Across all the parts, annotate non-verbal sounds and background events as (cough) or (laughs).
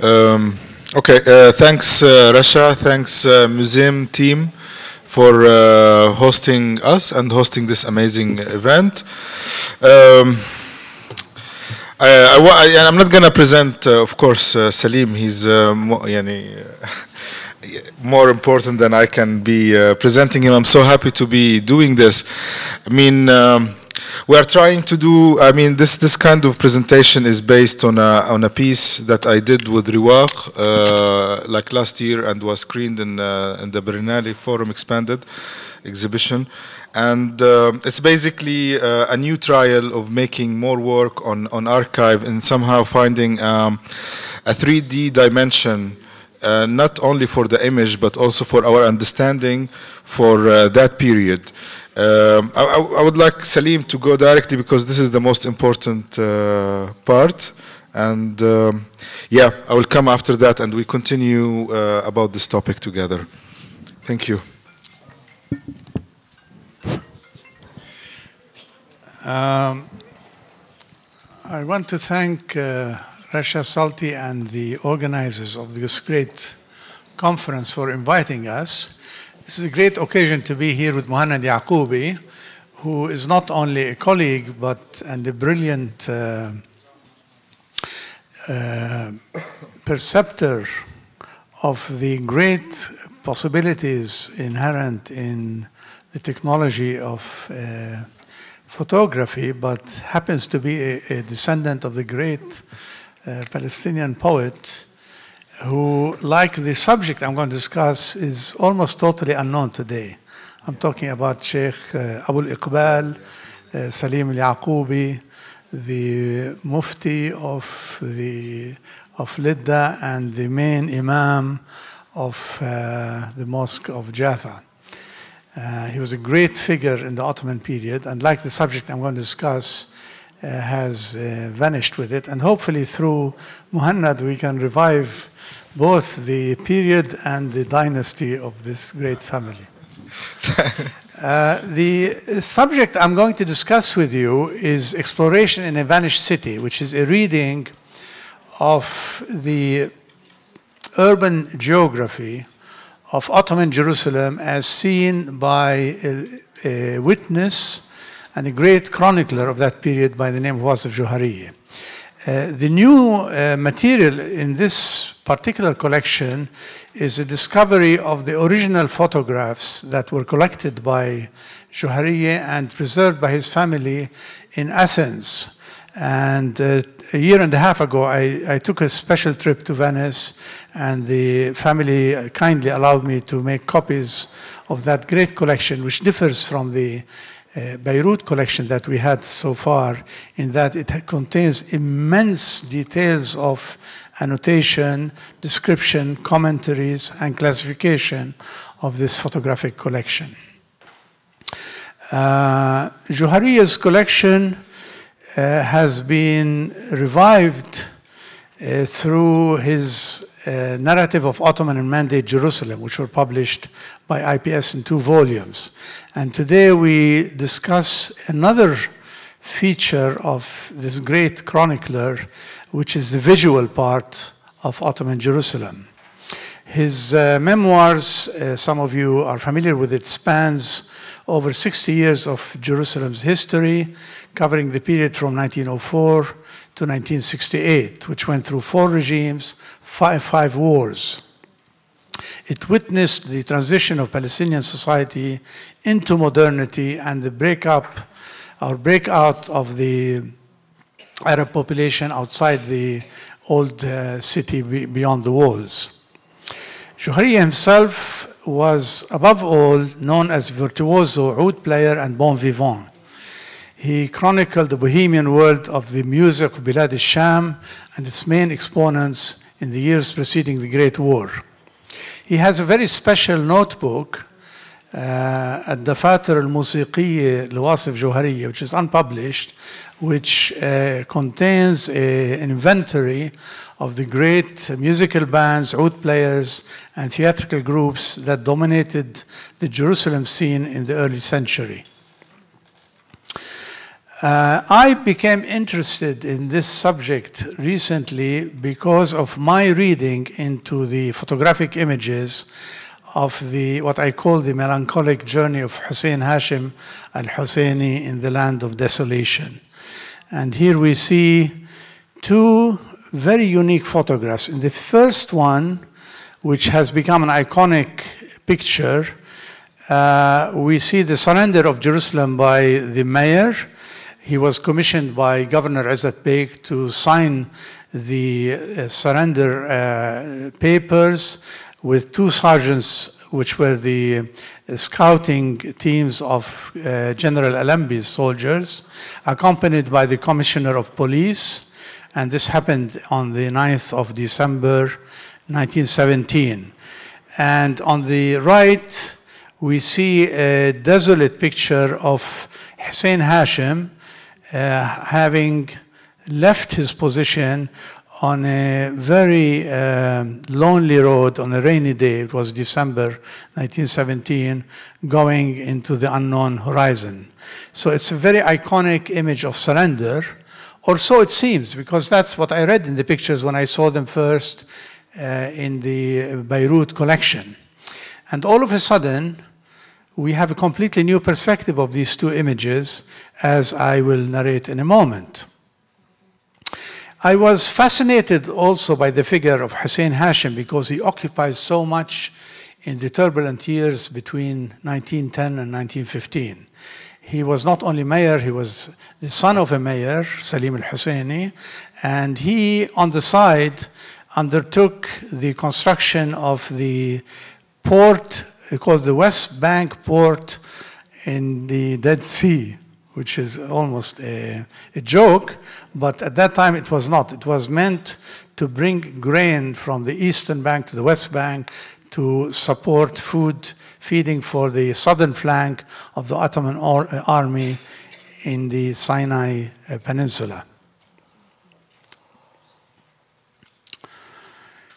Um, okay, uh, thanks uh, Rasha, thanks uh, museum team for uh, hosting us and hosting this amazing event. Um, I, I, I, am not going to present, uh, of course, uh, Salim. He's mo yani, (laughs) more important than I can be presenting him. I'm so happy to be doing this. I mean, um, we are trying to do. I mean, this this kind of presentation is based on a on a piece that I did with Riwaq uh, like last year and was screened in uh, in the Berlinale Forum Expanded exhibition. And um it's basically uh, a new trial of making more work on, on archive and somehow finding um, a 3D dimension uh, not only for the image but also for our understanding for uh, that period. Um, I, I- would like Salim to go directly because this is the most important uh, part. And um, yeah, I will come after that and we continue uh, about this topic together. Thank you. Um, I want to thank uh, Rasha Salti and the organizers of this great conference for inviting us. This is a great occasion to be here with Mohanad Yaqubi, who is not only a colleague but and a brilliant uh, uh, perceptor of the great possibilities inherent in the technology of uh, photography, but happens to be a, a descendant of the great uh, Palestinian poet who, like the subject I'm going to discuss, is almost totally unknown today. I'm talking about Sheikh uh, Abu al-Iqbal, uh, Salim al-Yaqoubi, the Mufti of, the, of Lidda and the main Imam of uh, the Mosque of Jaffa. Uh, he was a great figure in the Ottoman period, and like the subject I'm going to discuss, uh, has uh, vanished with it. And hopefully, through Mohanad, we can revive both the period and the dynasty of this great family. (laughs) Uh, the subject I'm going to discuss with you is Exploration in a Vanished City, which is a reading of the urban geography of Ottoman Jerusalem as seen by a, a witness and a great chronicler of that period by the name of Wasif Jawhariyyeh. Uh, the new uh, material in this particular collection is a discovery of the original photographs that were collected by Jawhariyyeh and preserved by his family in Athens. And uh, a year and a half ago, I, I took a special trip to Venice, and the family kindly allowed me to make copies of that great collection, which differs from the uh, Beirut collection that we had so far, in that it contains immense details of annotation, description, commentaries, and classification of this photographic collection. Uh, collection uh, has been revived uh, through his uh, narrative of Ottoman and Mandate Jerusalem, which were published by IPS in two volumes. And today we discuss another feature of this great chronicler, which is the visual part of Ottoman Jerusalem. His uh, memoirs, uh, some of you are familiar with it, spans over 60 years of Jerusalem's history, covering the period from 1904 to 1968, which went through four regimes, five, five wars. It witnessed the transition of Palestinian society into modernity and the breakup or breakout of the Arab population outside the old uh, city beyond the walls. Johari himself was, above all, known as virtuoso oud player and bon vivant. He chronicled the bohemian world of the music of Bilad al-Sham and its main exponents in the years preceding the Great War. He has a very special notebook, الدفاتر الموسيقية لواصف جوهرية, which is unpublished, which uh, contains a, an inventory of the great musical bands, oud players, and theatrical groups that dominated the Jerusalem scene in the early century. Uh, I became interested in this subject recently because of my reading into the photographic images of the what I call the melancholic journey of Hussein Hashim al-Husseini in the land of desolation. And here we see two very unique photographs. In the first one, which has become an iconic picture, uh, we see the surrender of Jerusalem by the mayor he was commissioned by Governor Izzat Beg to sign the uh, surrender uh, papers with two sergeants, which were the uh, scouting teams of uh, General Allenby's soldiers, accompanied by the Commissioner of Police. And this happened on the 9th of December 1917. And on the right, we see a desolate picture of Hussein Hashim, uh, having left his position on a very uh, lonely road on a rainy day, it was December 1917, going into the unknown horizon. So it's a very iconic image of surrender, or so it seems, because that's what I read in the pictures when I saw them first uh, in the Beirut collection. And all of a sudden, we have a completely new perspective of these two images, as I will narrate in a moment. I was fascinated also by the figure of Hussein Hashim because he occupies so much in the turbulent years between 1910 and 1915. He was not only mayor, he was the son of a mayor, Salim al-Husseini, and he, on the side, undertook the construction of the port called the West Bank port in the Dead Sea, which is almost a, a, joke, but at that time it was not. It was meant to bring grain from the eastern bank to the west bank to support food feeding for the southern flank of the Ottoman army in the Sinai uh, Peninsula.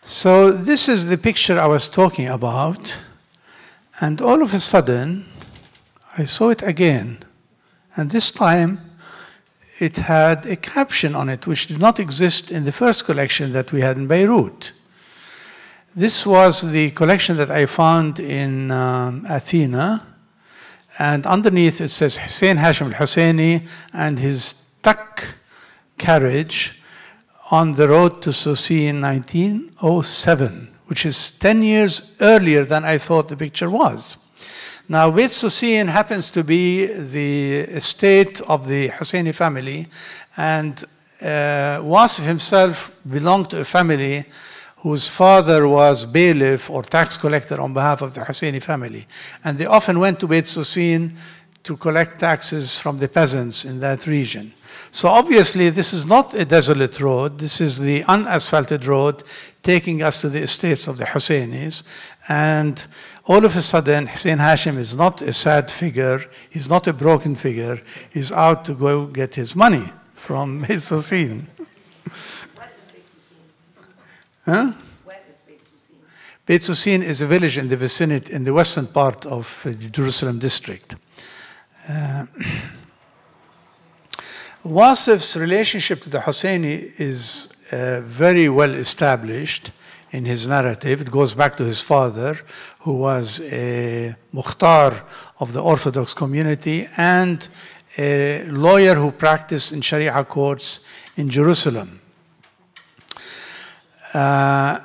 So this is the picture I was talking about. And all of a sudden, I saw it again. And this time, it had a caption on it, which did not exist in the first collection that we had in Beirut. This was the collection that I found in um, Athena. And underneath it says Hussein Hashim al Husseini and his tuck carriage on the road to Sousse in 1907 which is 10 years earlier than I thought the picture was. Now, Beit Soussine happens to be the estate of the Husseini family, and uh, Wasif himself belonged to a family whose father was bailiff or tax collector on behalf of the Husseini family. And they often went to Beit Soussine to collect taxes from the peasants in that region. So obviously this is not a desolate road, this is the unasphalted road taking us to the estates of the Husseinis. And all of a sudden, Hussein Hashim is not a sad figure, he's not a broken figure, he's out to go get his money from (laughs) Beit Soussine. Huh? Beit Soussine is a village in the vicinity, in the western part of the Jerusalem district. Uh, (clears throat) Wasif's relationship to the Husseini is uh, very well established in his narrative. It goes back to his father, who was a mukhtar of the Orthodox community and a lawyer who practiced in Sharia courts in Jerusalem. Uh,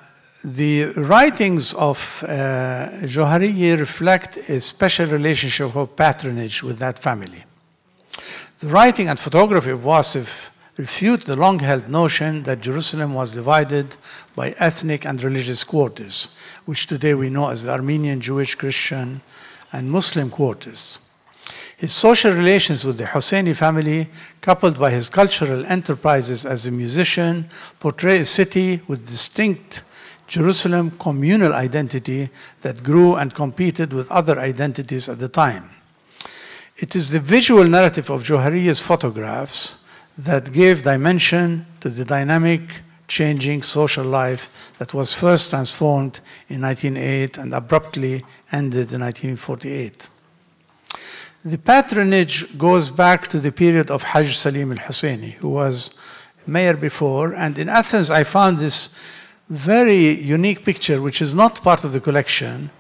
the writings of uh, reflect a special relationship of patronage with that family. The writing and photography of Wasif refute the long-held notion that Jerusalem was divided by ethnic and religious quarters, which today we know as the Armenian, Jewish, Christian, and Muslim quarters. His social relations with the Husseini family, coupled by his cultural enterprises as a musician, portray a city with distinct Jerusalem communal identity that grew and competed with other identities at the time. It is the visual narrative of Jawhariyyeh's photographs that gave dimension to the dynamic, changing social life that was first transformed in 1908 and abruptly ended in 1948. The patronage goes back to the period of Hajj Salim al-Husseini, who was mayor before. And in Athens, I found this very unique picture, which is not part of the collection,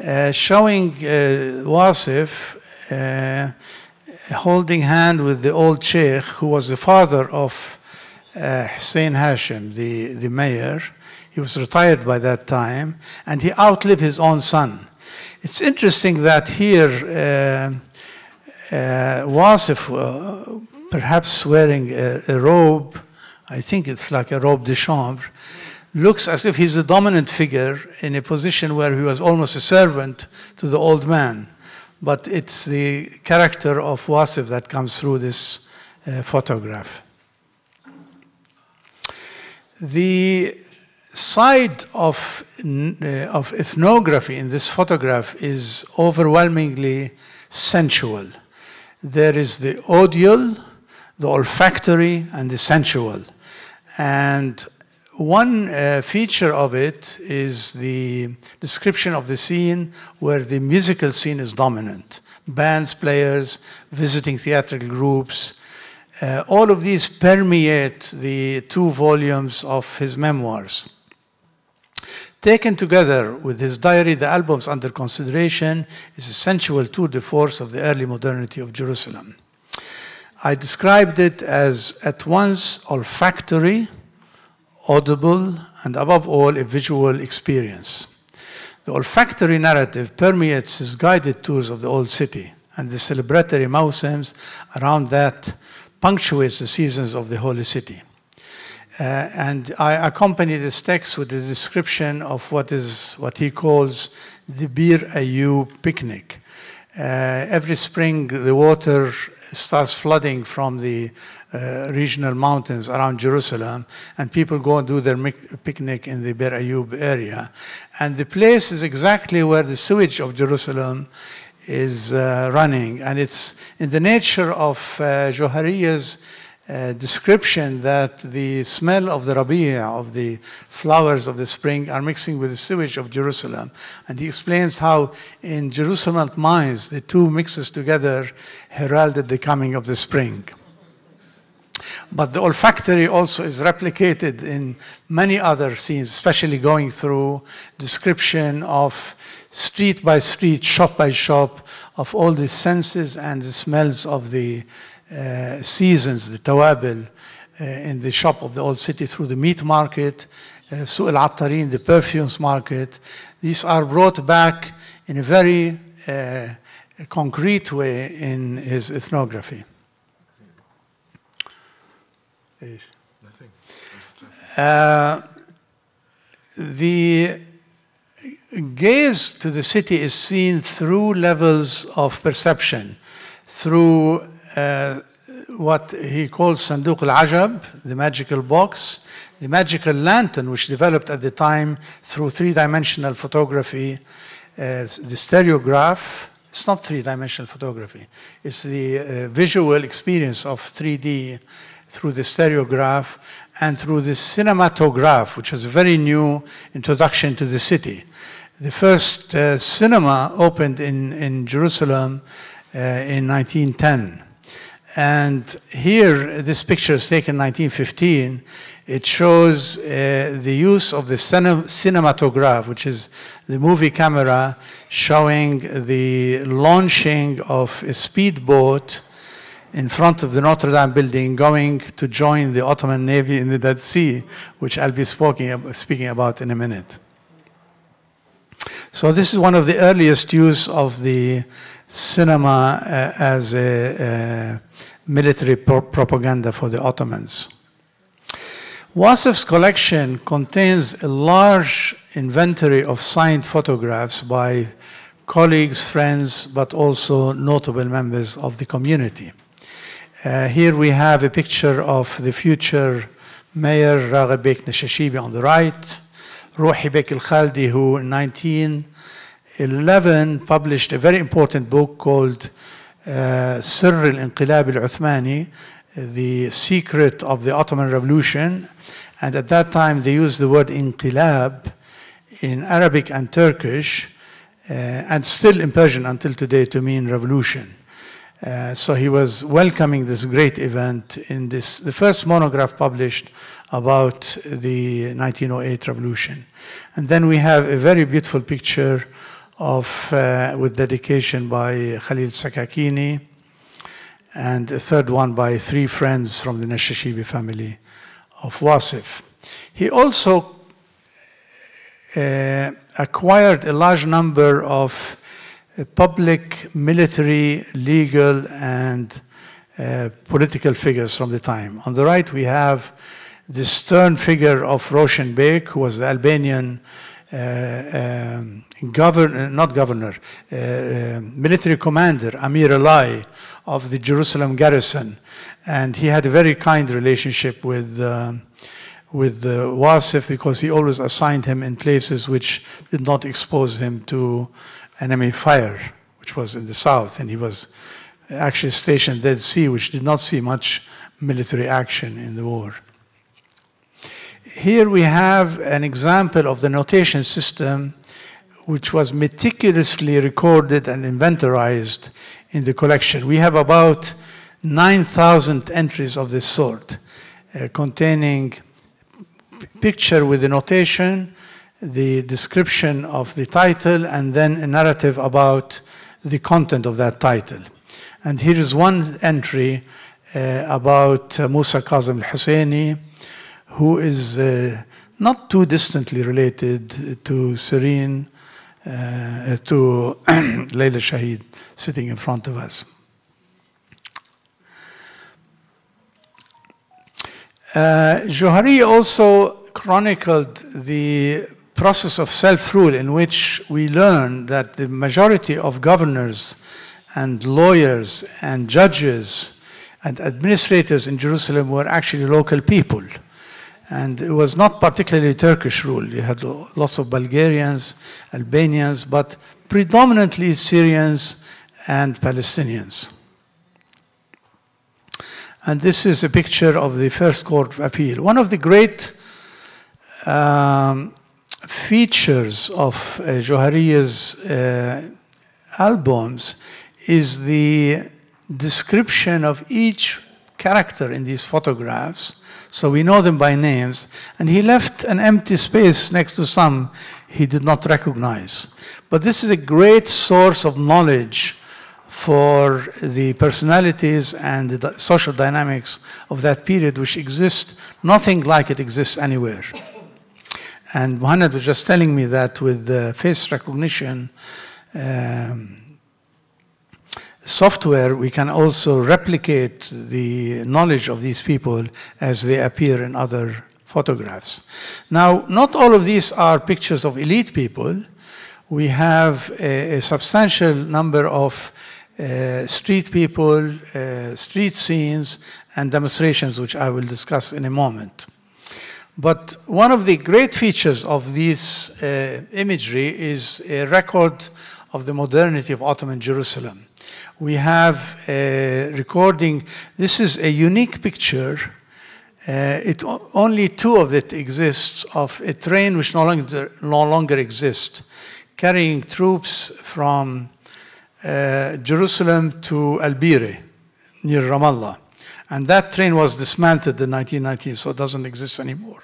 uh, showing uh, Wasif uh, holding hand with the old sheikh, who was the father of uh, Hussein Hashim, the, the mayor. He was retired by that time, and he outlived his own son. It's interesting that here uh, uh, Wasif, uh, perhaps wearing a, a, robe, I think it's like a robe de chambre, looks as if he's a dominant figure in a position where he was almost a servant to the old man. But it's the character of Wasif that comes through this uh, photograph. The side of, uh, of ethnography in this photograph is overwhelmingly sensual. There is the audial, the olfactory, and the sensual. And one uh, feature of it is the description of the scene where the musical scene is dominant. Bands, players, visiting theatrical groups, uh, all of these permeate the two volumes of his memoirs. Taken together with his diary, the albums under consideration is a sensual tour de force of the early modernity of Jerusalem. I described it as at once olfactory, audible, and above all, a visual experience. The olfactory narrative permeates his guided tours of the old city, and the celebratory mausims around that punctuates the seasons of the holy city. Uh, and I accompany this text with a description of what is what he calls the Bir Ayyub picnic. Uh, every spring, the water starts flooding from the uh, regional mountains around Jerusalem, and people go and do their picnic in the Bir Ayyub area. And the place is exactly where the sewage of Jerusalem is uh, running. And it's in the nature of uh, Jawhariyyeh's description that the smell of the rabi'a, of the flowers of the spring, are mixing with the sewage of Jerusalem. And he explains how in Jerusalem mines, the two mixes together heralded the coming of the spring. But the olfactory also is replicated in many other scenes, especially going through description of street by street, shop by shop, of all the senses and the smells of the seasons, the tawabil, uh, in the shop of the old city through the meat market, uh, Suq al-Attarin, the perfumes market. These are brought back in a very uh, concrete way in his ethnography. Uh, the gaze to the city is seen through levels of perception, through uh, what he calls Sanduq al-Ajab, the magical box, the magical lantern, which developed at the time through three-dimensional photography, uh, the stereograph. It's not three-dimensional photography. It's the uh, visual experience of 3D through the stereograph and through the cinematograph, which was a very new introduction to the city. The first uh, cinema opened in, in Jerusalem uh, in 1910. And here, this picture is taken in 1915. It shows uh, the use of the cinematograph, which is the movie camera, showing the launching of a speedboat in front of the Notre Dame building going to join the Ottoman Navy in the Dead Sea, which I'll be speaking, speaking about in a minute. So this is one of the earliest use of the cinema uh, as a, a military pro propaganda for the Ottomans. Wasif's collection contains a large inventory of signed photographs by colleagues, friends, but also notable members of the community. Uh, here we have a picture of the future mayor Raghib Nashashibi on the right, Ruhi Bek al-Khaldi, who in 1911 published a very important book called uh, Sirr al-Inqilab al-Uthmani, the secret of the Ottoman Revolution. And at that time, they used the word inqilab in Arabic and Turkish, uh, and still in Persian until today to mean revolution. Uh, so he was welcoming this great event in this, the first monograph published about the 1908 revolution. And then we have a very beautiful picture of, uh, with dedication by Khalil Sakakini, and a third one by three friends from the Nashashibi family of Wasif. He also uh, acquired a large number of uh, public, military, legal, and uh, political figures from the time. On the right, we have the stern figure of Roshan Beg, who was the Albanian um, governor, not governor, uh, uh, military commander, Amir Alai of the Jerusalem garrison. And he had a very kind relationship with, with uh, Wasif because he always assigned him in places which did not expose him to enemy fire, which was in the south. And he was actually stationed Dead Sea, which did not see much military action in the war. Here we have an example of the notation system which was meticulously recorded and inventorized in the collection. We have about 9,000 entries of this sort, uh, containing picture with the notation, the description of the title, and then a narrative about the content of that title. And here is one entry uh, about uh, Musa Kazim al-Husseini, who is uh, not too distantly related to Serene, uh, to (clears throat) Leila Shahid, sitting in front of us. Uh, Johari also chronicled the process of self-rule in which we learn that the majority of governors and lawyers and judges and administrators in Jerusalem were actually local people. And it was not particularly Turkish rule. You had lots of Bulgarians, Albanians, but predominantly Syrians and Palestinians. And this is a picture of the first court of appeal. One of the great um, features of uh, Jawhariyyeh's uh, albums is the description of each character in these photographs so we know them by names. And he left an empty space next to some he did not recognize. But this is a great source of knowledge for the personalities and the social dynamics of that period, which exist nothing like it exists anywhere. And Mohanad was just telling me that with face recognition, um, software, we can also replicate the knowledge of these people as they appear in other photographs. Now, not all of these are pictures of elite people. We have a, a substantial number of uh, street people, uh, street scenes, and demonstrations, which I will discuss in a moment. But one of the great features of this uh, imagery is a record of the modernity of Ottoman Jerusalem we have a recording. This is a unique picture. Uh, it, only two of it exists of a train which no longer, no longer exists, carrying troops from uh, Jerusalem to Al-Bire, near Ramallah. And that train was dismantled in 1919, so it doesn't exist anymore.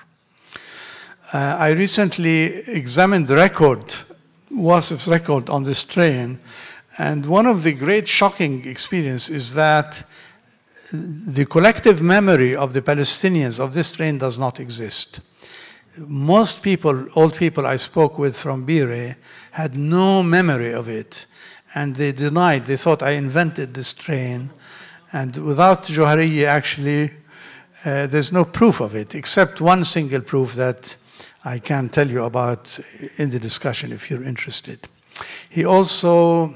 Uh, I recently examined the record, Wasif's record on this train, and one of the great shocking experience is that the collective memory of the Palestinians of this train does not exist. Most people, old people I spoke with from Bire, had no memory of it. And they denied, they thought I invented this train. And without Jawhariyyeh, actually, uh, there's no proof of it, except one single proof that I can tell you about in the discussion if you're interested. He also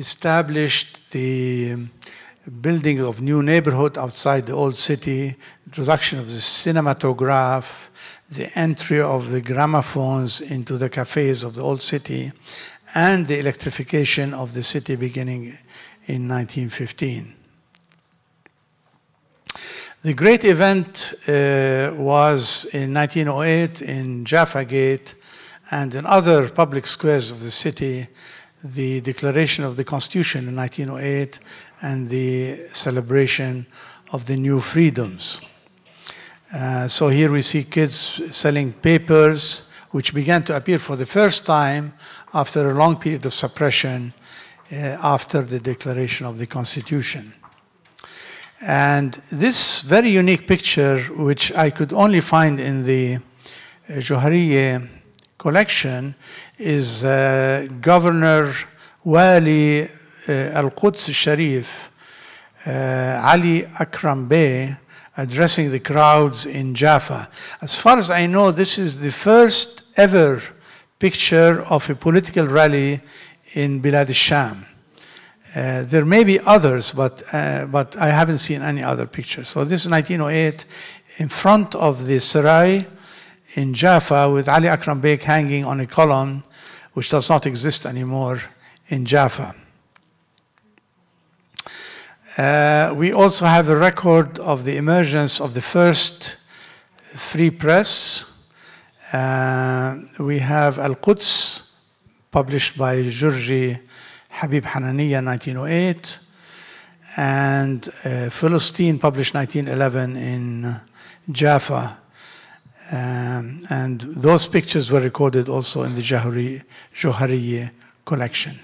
established the building of new neighborhood outside the old city, introduction of the cinematograph, the entry of the gramophones into the cafes of the old city, and the electrification of the city beginning in 1915. The great event uh, was in 1908 in Jaffa Gate and in other public squares of the city the declaration of the Constitution in 1908 and the celebration of the new freedoms. Uh, so here we see kids selling papers, which began to appear for the first time after a long period of suppression uh, after the declaration of the Constitution. And this very unique picture, which I could only find in the uh, Jawhariyyeh collection, is uh, Governor Wali uh, Al-Quds Sharif, uh, Ali Akram Bey, addressing the crowds in Jaffa. As far as I know, this is the first ever picture of a political rally in Bilad al-Sham. Uh, there may be others, but, uh, but I haven't seen any other pictures. So this is 1908 in front of the Sarai in Jaffa with Ali Akram Beg hanging on a column which does not exist anymore in Jaffa. Uh, we also have a record of the emergence of the first free press. Uh, we have Al-Quds, published by Georgi Habib Hananiya, 1908, and uh, Filastin, published 1911 in Jaffa. Um, and those pictures were recorded also in the Johari, Jawhariyyeh collection.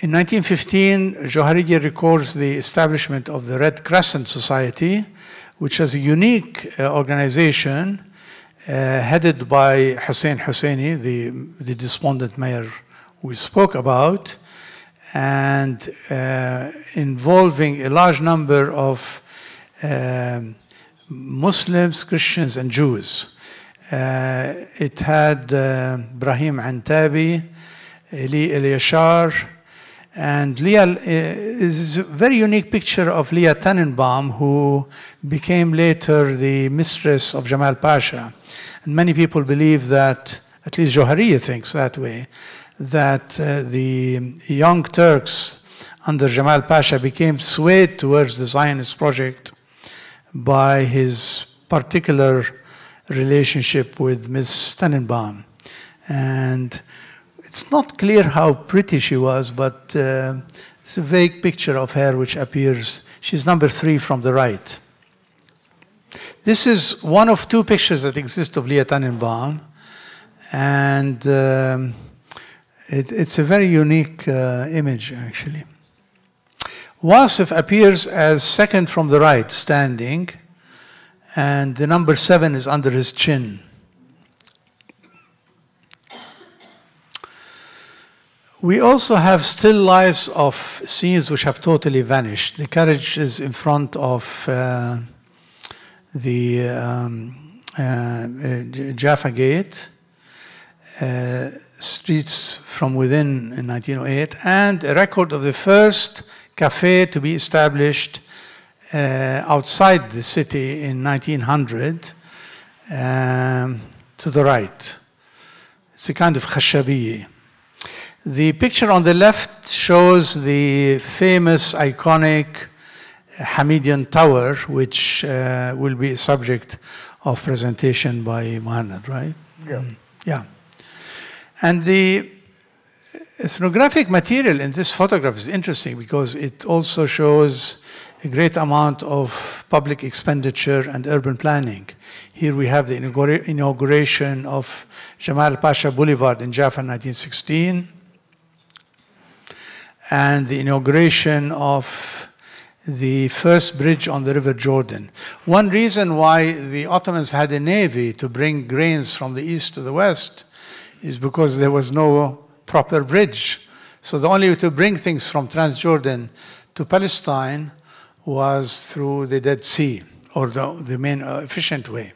In 1915, Jawhariyyeh records the establishment of the Red Crescent Society, which is a unique uh, organization uh, headed by Hussein Husseini, the, the despondent mayor we spoke about, and uh, involving a large number of um, Muslims, Christians, and Jews. Uh, it had uh, Brahim Antabi, Eli Eliashar, and Leah uh, is a very unique picture of Leah Tannenbaum, who became later the mistress of Jamal Pasha. And many people believe that, at least Jawhariyyeh thinks that way, that uh, the young Turks under Jamal Pasha became swayed towards the Zionist project by his particular relationship with Miss Tannenbaum. And it's not clear how pretty she was, but uh, it's a vague picture of her which appears. She's number three from the right. This is one of two pictures that exist of Leah Tannenbaum, and um, it, it's a very unique uh, image, actually. Wasif appears as second from the right, standing, and the number seven is under his chin. We also have still lives of scenes which have totally vanished. The carriage is in front of uh, the um, uh, Jaffa Gate, uh, streets from within in 1908, and a record of the first cafe to be established uh, outside the city in 1900 um, to the right. It's a kind of khashabiyi. The picture on the left shows the famous, iconic Hamidian Tower, which uh, will be a subject of presentation by Mohanad, right? Yeah. Mm, yeah. And the ethnographic material in this photograph is interesting because it also shows a great amount of public expenditure and urban planning. Here we have the inauguration of Jamal Pasha Boulevard in Jaffa in 1916 and the inauguration of the first bridge on the River Jordan. One reason why the Ottomans had a navy to bring grains from the east to the west is because there was no proper bridge. So the only way to bring things from Transjordan to Palestine was through the Dead Sea, or the, the main uh, efficient way.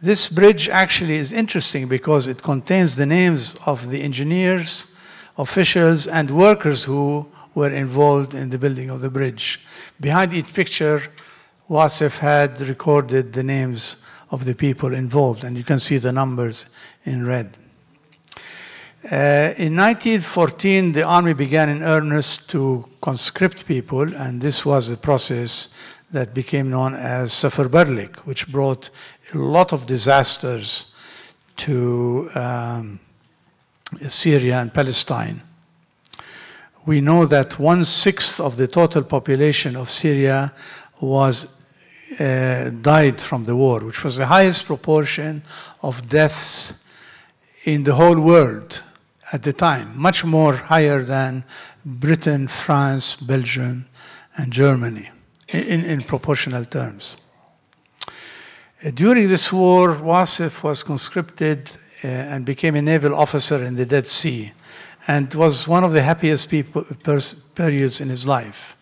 This bridge actually is interesting because it contains the names of the engineers, officials, and workers who were involved in the building of the bridge. Behind each picture, Wasif had recorded the names of the people involved, and you can see the numbers in red. Uh, in 1914, the army began in earnest to conscript people, and this was the process that became known as Seferberlik, which brought a lot of disasters to um, Syria and Palestine. We know that one sixth of the total population of Syria was uh, died from the war, which was the highest proportion of deaths in the whole world at the time, much more higher than Britain, France, Belgium, and Germany in, in proportional terms. Uh, during this war, Wasif was conscripted uh, and became a naval officer in the Dead Sea and was one of the happiest periods in his life.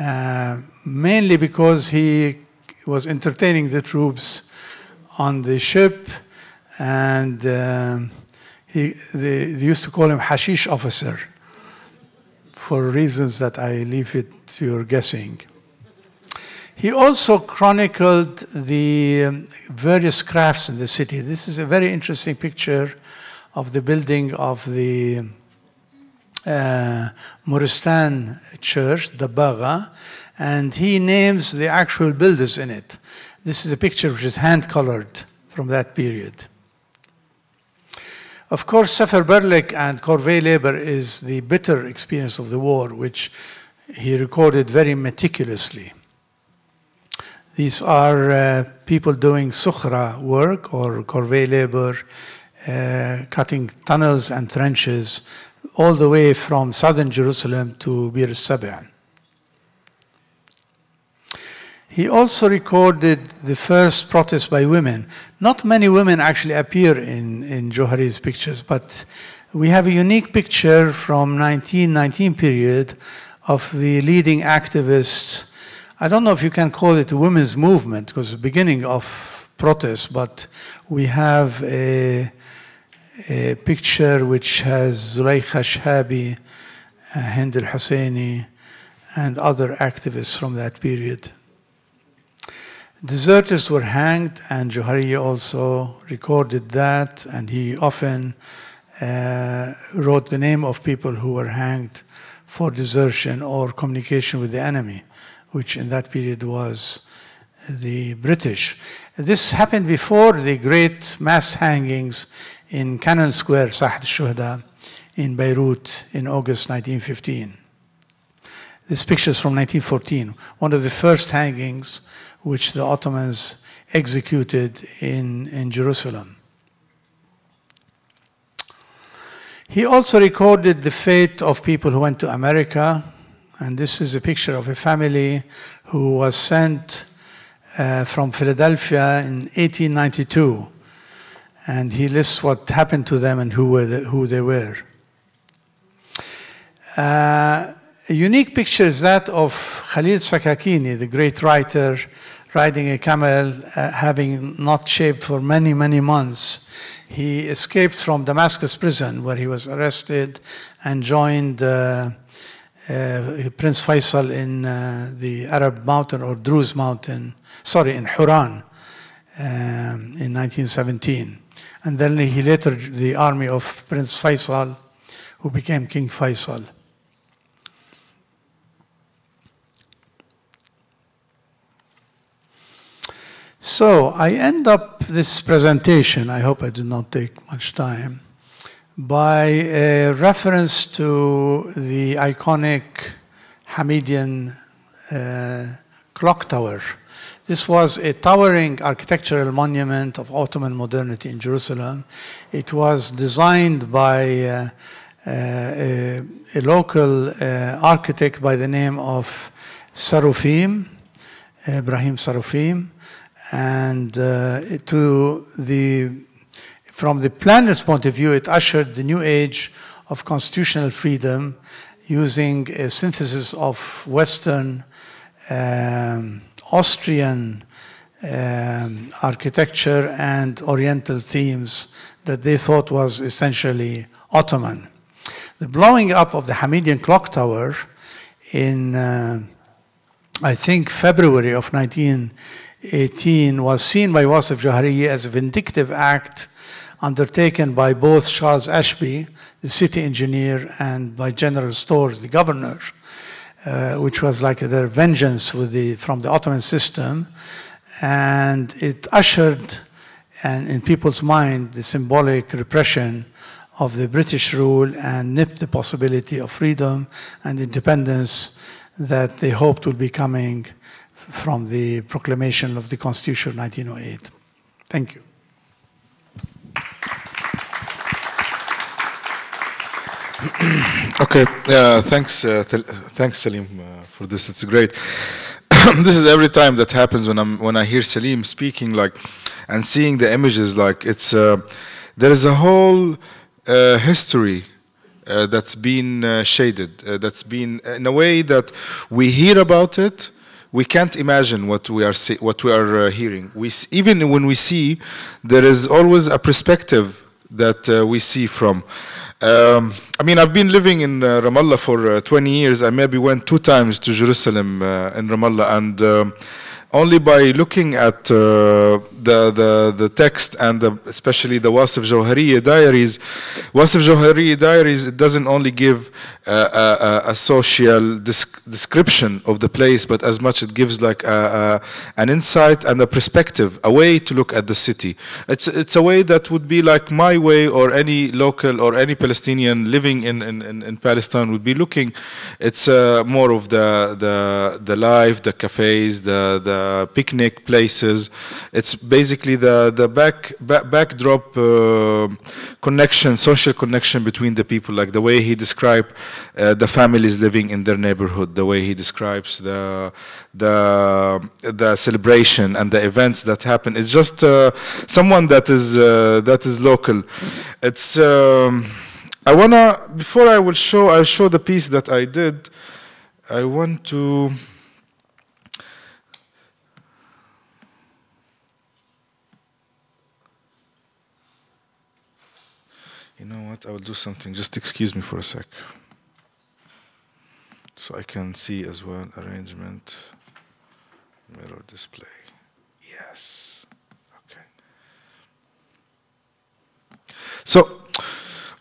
Uh, mainly because he was entertaining the troops on the ship and um, he, they, they, used to call him hashish officer for reasons that I leave it to your guessing. He also chronicled the um, various crafts in the city. This is a very interesting picture of the building of the uh, Muristan church, the Baga, and he names the actual builders in it. This is a picture which is hand colored from that period. Of course, Seferberlik and Corvée labor is the bitter experience of the war, which he recorded very meticulously. These are uh, people doing sukhra work or corvée labor, uh, cutting tunnels and trenches all the way from southern Jerusalem to Bir Sab'a. He also recorded the first protest by women. Not many women actually appear in, in Johari's pictures, but we have a unique picture from 1919 period of the leading activists I don't know if you can call it a women's movement because the beginning of protest, but we have a, a picture which has Zulaykha Shhabi, uh, Hind and other activists from that period. Deserters were hanged, and Johari also recorded that, and he often uh, wrote the name of people who were hanged for desertion or communication with the enemy which in that period was the British. This happened before the great mass hangings in Cannon Square, Sahd al-Shuhada, in Beirut in August 1915. This picture is from 1914, one of the first hangings which the Ottomans executed in, in Jerusalem. He also recorded the fate of people who went to America, and this is a picture of a family who was sent uh, from Philadelphia in 1892. And he lists what happened to them and who, were the, who they were. Uh, a unique picture is that of Khalil Sakakini, the great writer, riding a camel, uh, having not shaved for many, many months. He escaped from Damascus prison where he was arrested and joined uh, uh, Prince Faisal in uh, the Arab mountain or Druze mountain, sorry, in Huran um, in 1917. And then he later, the army of Prince Faisal, who became King Faisal. So I end up this presentation, I hope I did not take much time, by a reference to the iconic Hamidian uh, clock tower. This was a towering architectural monument of Ottoman modernity in Jerusalem. It was designed by uh, uh, a, a, local uh, architect by the name of Sarufim, Ibrahim Sarufim, and uh, to the from the planner's point of view, it ushered the new age of constitutional freedom using a synthesis of Western, um, Austrian um, architecture and Oriental themes that they thought was essentially Ottoman. The blowing up of the Hamidian clock tower in, uh, I think, February of 1918 was seen by Wasif Johari as a vindictive act undertaken by both Charles Ashbee, the city engineer, and by General Storrs, the governor, uh, which was like their vengeance the, from the Ottoman system. And it ushered, and in people's mind, the symbolic repression of the British rule and nip the possibility of freedom and independence that they hoped would be coming from the proclamation of the Constitution of 1908. Thank you. okay, uh, thanks, uh, thanks Salim uh, for this. It's great. (coughs) this is every time that happens when I'm when I hear Salim speaking, like, and seeing the images. Like, it's uh, there is a whole uh, history uh, that's been shaded. that's been in a way that we hear about it, we can't imagine what we are what we are uh, hearing. We even when we see, there is always a perspective that uh, we see from. Um, I mean, I've been living in uh, Ramallah for uh, 20 years. I maybe went two times to Jerusalem uh, in Ramallah, and um, only by looking at uh, the, the, the text and the, especially the Wasif Jawhariyyeh diaries, Wasif Jawhariyyeh diaries, it doesn't only give uh, a, a, social description of the place, but as much it gives like a, an insight and a perspective, a way to look at the city. It's, it's a way that would be like my way or any local or any Palestinian living in, in, in Palestine would be looking. It's uh, more of the, the, the life, the cafes, the, the picnic places. It's basically the, the back, back backdrop uh, connection, social connection between the people, like the way he described uh, the families living in their neighborhood, the way he describes the, the, the celebration and the events that happen. It's just uh, someone that is, uh, that is local. It's, um, I wanna, before I will show, I'll show the piece that I did, I want to, You know what? I will do something. Just excuse me for a sec. So I can see as well arrangement, mirror display. Yes. Okay. So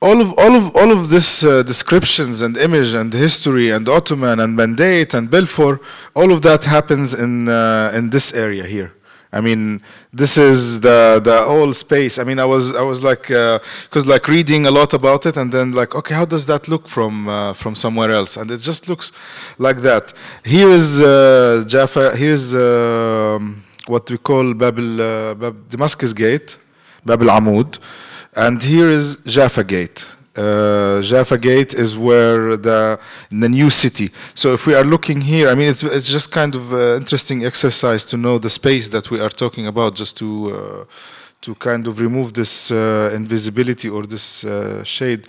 all of all of all of this uh, descriptions and image and history and Ottoman and Mandate and Balfour, all of that happens in uh, in this area here. I mean, this is the the whole space. I mean, I was I was like because uh, like reading a lot about it, and then like, okay, how does that look from uh, from somewhere else? And it just looks like that. Here is uh, Jaffa. Here's um, what we call Babel, uh, Damascus Gate, Babel Amud, and here is Jaffa Gate uh, Jaffa Gate is where the the new city. So if we are looking here, I mean, it's it's just kind of uh, interesting exercise to know the space that we are talking about, just to uh, to kind of remove this uh, invisibility or this uh, shade.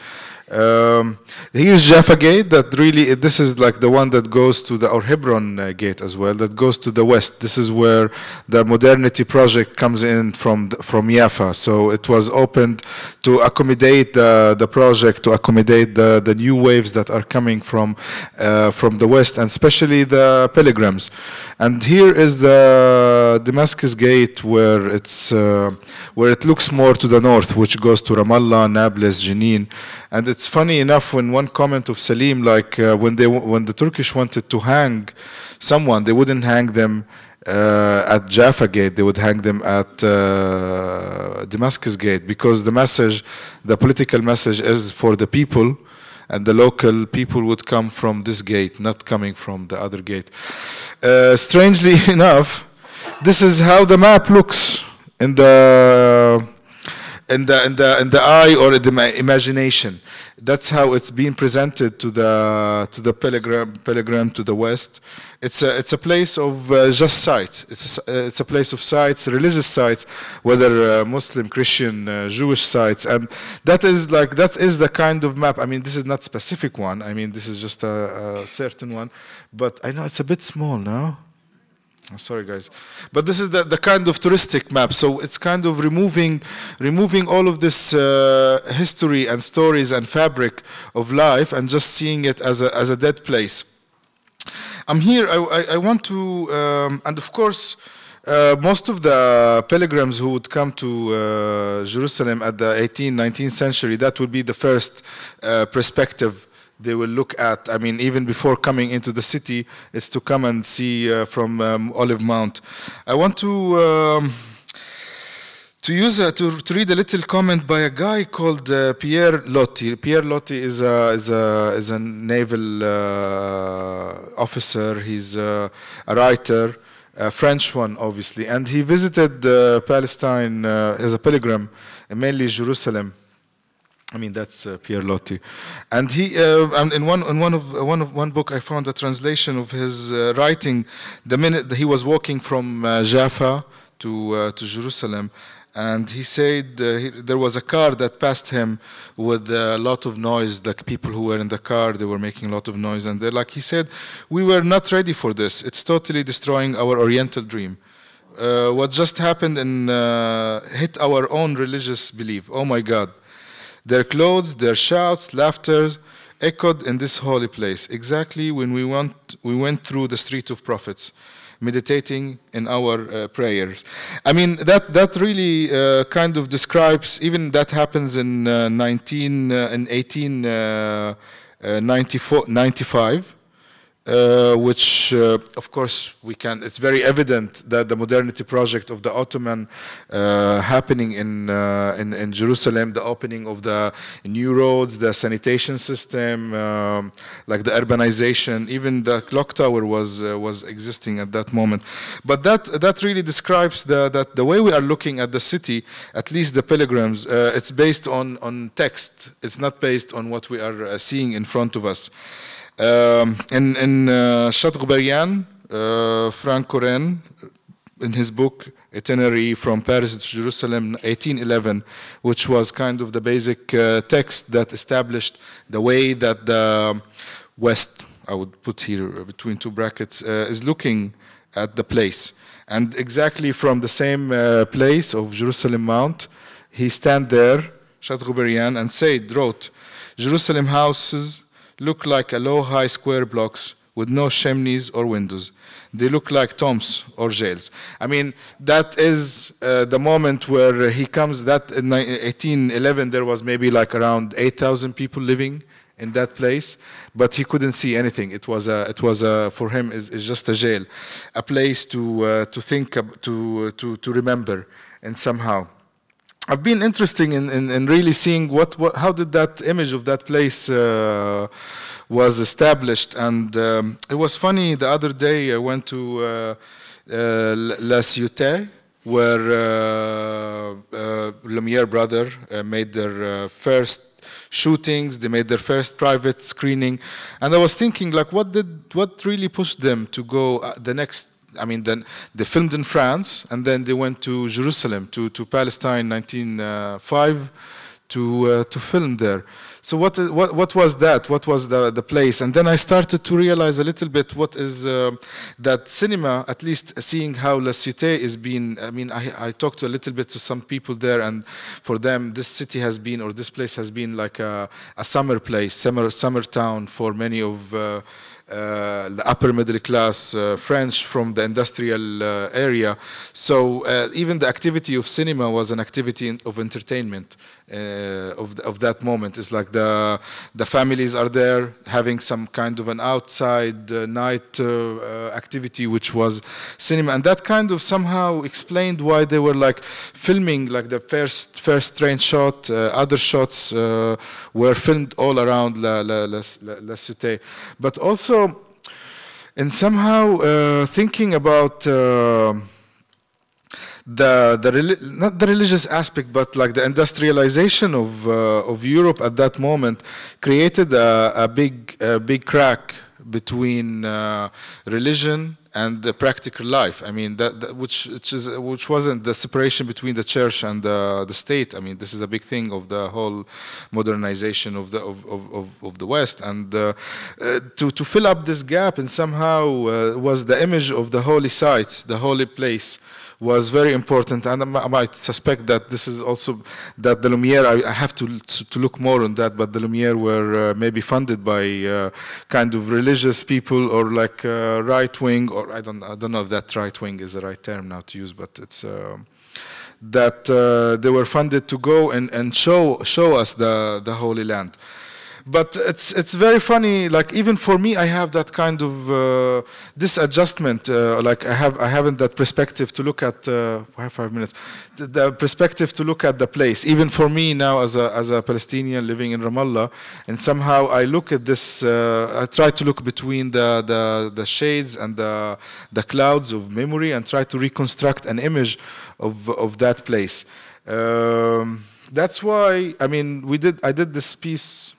Um, here's Jaffa Gate that really, this is like the one that goes to the, or Hebron uh, Gate as well, that goes to the west. This is where the modernity project comes in from, from Jaffa. So it was opened to accommodate the, the project, to accommodate the, the new waves that are coming from, uh, from the west, and especially the pilgrims. And here is the Damascus Gate where, it's, uh, where it looks more to the north, which goes to Ramallah, Nablus, Jenin. And it's funny enough when one comment of Salim, like uh, when they when the Turkish wanted to hang someone, they wouldn't hang them uh, at Jaffa Gate. They would hang them at uh, Damascus Gate because the message, the political message, is for the people, and the local people would come from this gate, not coming from the other gate. Uh, strangely (laughs) enough, this is how the map looks in the in the in the in the eye or in the imagination. That's how it's being presented to the to the pilgrim pilgrim to the west. It's a it's a place of uh, just sites. It's a, it's a place of sites, religious sites, whether uh, Muslim, Christian, uh, Jewish sites, and that is like that is the kind of map. I mean, this is not specific one. I mean, this is just a, a certain one, but I know it's a bit small now. Oh, sorry, guys, but this is the, the kind of touristic map. So it's kind of removing, removing all of this uh, history and stories and fabric of life, and just seeing it as a as a dead place. I'm here. I, I, I want to, um, and of course. Uh, most of the pilgrims who would come to uh, Jerusalem at the 18th, 19th century, that would be the first uh, perspective they will look at. I mean, even before coming into the city, is to come and see uh, from um, Olive Mount. I want to um, to use a, to, to read a little comment by a guy called uh, Pierre Loti. Pierre Loti is a is a is a naval uh, officer. He's a, a, writer, a French one, obviously, and he visited uh, Palestine uh, as a pilgrim, mainly Jerusalem. I mean that's uh, Pierre Loti, and he uh, in one in one of one of one book I found a translation of his writing. The minute he was walking from Jaffa to to Jerusalem, and he said uh, he, there was a car that passed him with a lot of noise like people who were in the car they were making a lot of noise. And they're like he said we were not ready for this. It's totally destroying our oriental dream. Uh, what just happened and uh, hit our own religious belief. Oh my god their clothes their shouts laughter echoed in this holy place exactly when we went we went through the street of prophets meditating in our uh, prayers. I mean, that, that really uh, kind of describes, even that happens in uh, 19, uh, in 1895. Uh, which, uh, of course, we can. It's very evident that the modernity project of the Ottoman uh, happening in, uh, in, in Jerusalem, the opening of the new roads, the sanitation system, um, like the urbanization, even the clock tower was uh, was existing at that moment. But that that really describes the that the way we are looking at the city, at least the pilgrims. Uh, it's based on on text. It's not based on what we are seeing in front of us. In in uh, Chateaubriand, uh, François-René, in his book Itinerary from Paris to Jerusalem 1811, which was kind of the basic uh, text that established the way that the West, I would put here between two brackets, uh, is looking at the place. And exactly from the same uh, place of Jerusalem Mount, he stand there, Chateaubriand, and said, wrote, Jerusalem houses look like a low high square blocks with no chimneys or windows. They look like tombs or jails. I mean, that is uh, the moment where he comes, that in 1811 there was maybe like around 8,000 people living in that place, but he couldn't see anything. It was a, it was a, for him is just a jail, a place to uh, to think to to to remember, and somehow. I've been interested in, in, in, really seeing what, what, how did that image of that place uh, was established. And um, it was funny, the other day I went to uh, uh, La Ciotat, where uh, uh, Lumiere brother uh, made their first shootings, they made their first private screening. And I was thinking, like, what did, what really pushed them to go the next I mean, then they filmed in France, and then they went to Jerusalem, to, to Palestine, 1905, to uh, to film there. So what what what was that? What was the the place? And then I started to realize a little bit what is uh, that cinema. At least seeing how La Cité is being. I mean, I I talked a little bit to some people there, and for them, this city has been or this place has been like a, a summer place, summer summer town for many of. Uh, uh, the upper middle class uh, French from the industrial uh, area. So even the activity of cinema was an activity of entertainment Uh, of, the, of that moment. It's like the, the families are there having some kind of an outside uh, night uh, activity, which was cinema. And that kind of somehow explained why they were like filming like the first, first train shot, other shots were filmed all around La, La, La, La, La Cité. But also also, and somehow uh, thinking about uh, the the not the religious aspect, but like the industrialization of uh, of Europe at that moment created a, a big a big crack between uh, religion and the practical life. I mean, that, that, which which is which wasn't the separation between the church and the, the state. I mean, this is a big thing of the whole modernization of the of of, of the West, and uh, uh, to to fill up this gap and somehow uh, was the image of the holy sites, the holy place was very important, and I might suspect that this is also that the Lumiere. I, have to to look more on that, but the Lumiere were uh, maybe funded by uh, kind of religious people or like uh, right wing, or I don't I don't know if that right wing is the right term now to use, but it's. Um, that uh, they were funded to go and, and show show us the the Holy Land. But it's it's very funny. Like even for me, I have that kind of uh, disadjustment. Uh, like I have I haven't that perspective to look at. Uh, five minutes. The, the perspective to look at the place. Even for me now, as a as a Palestinian living in Ramallah, and somehow I look at this. Uh, I try to look between the the the shades and the the clouds of memory and try to reconstruct an image of of that place. Um, that's why I mean we did I did this piece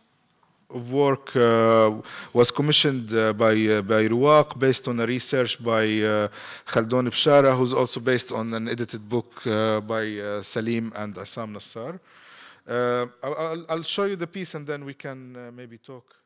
of work uh, was commissioned uh, by uh, by Ruwaq based on a research by uh, Bshara who's also based on an edited book by Salim and Issam Nassar. I'll, I'll show you the piece and then we can maybe talk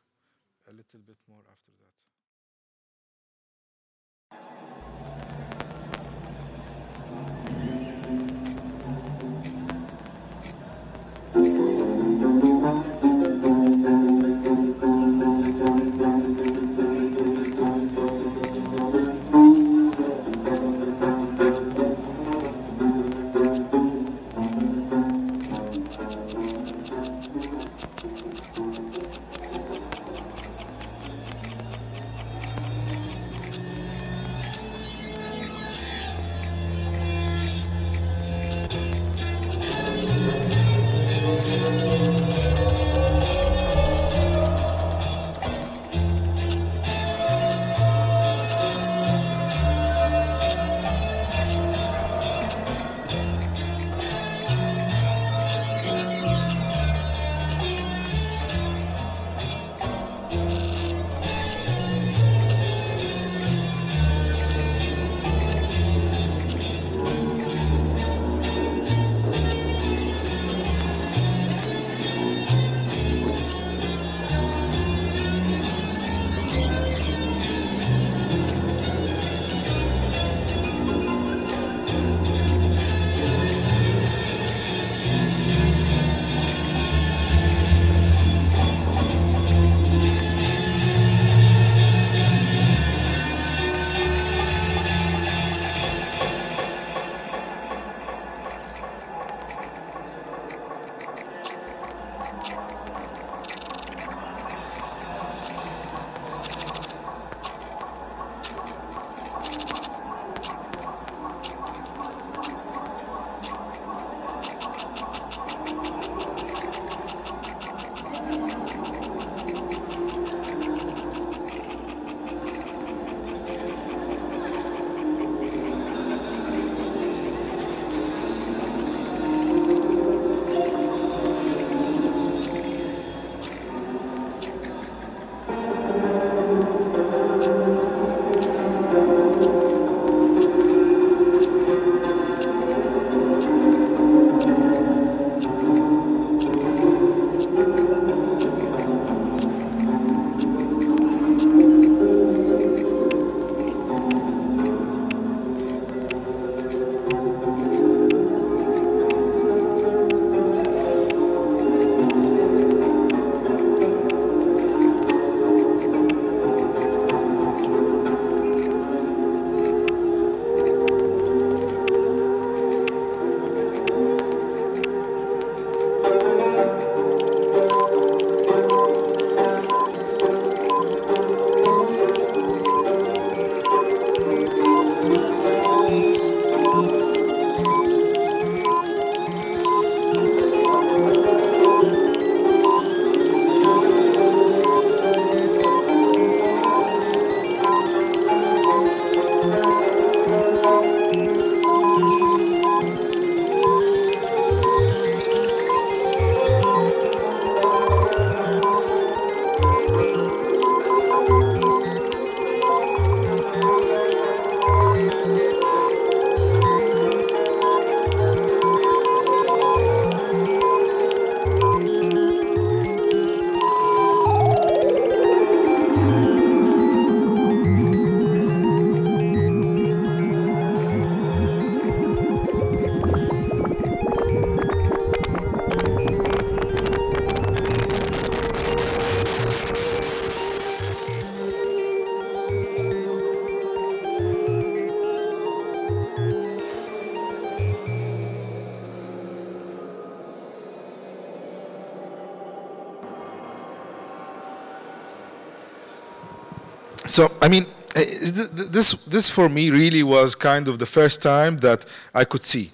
so I mean, eh, is th- th- this this for me really was kind of the first time that I could see,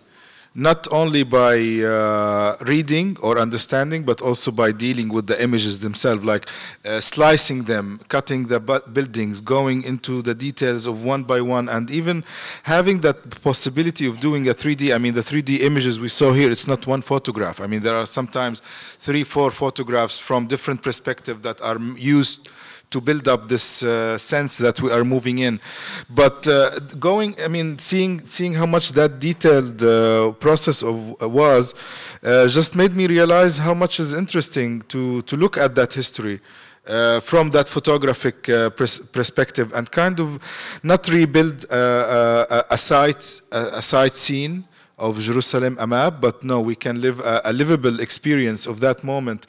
not only by uh, reading or understanding, but also by dealing with the images themselves, like uh, slicing them, cutting the buildings, going into the details of one by one, and even having that possibility of doing a 3D. I mean, the 3D images we saw here, it's not one photograph. I mean, there are sometimes three, four photographs from different perspectives that are used to build up this uh, sense that we are moving in. But uh, going, I mean, seeing seeing how much that detailed uh, process of, uh, was, uh, just made me realize how much is interesting to to look at that history. Uh, from that photographic pers- perspective and kind of not rebuild a, a site a, a site scene of Jerusalem a map but no we can live a, a livable experience of that moment